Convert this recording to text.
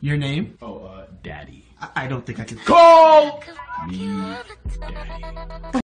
Your name? Oh, uh, Daddy. I, I don't think I can. Call me Daddy.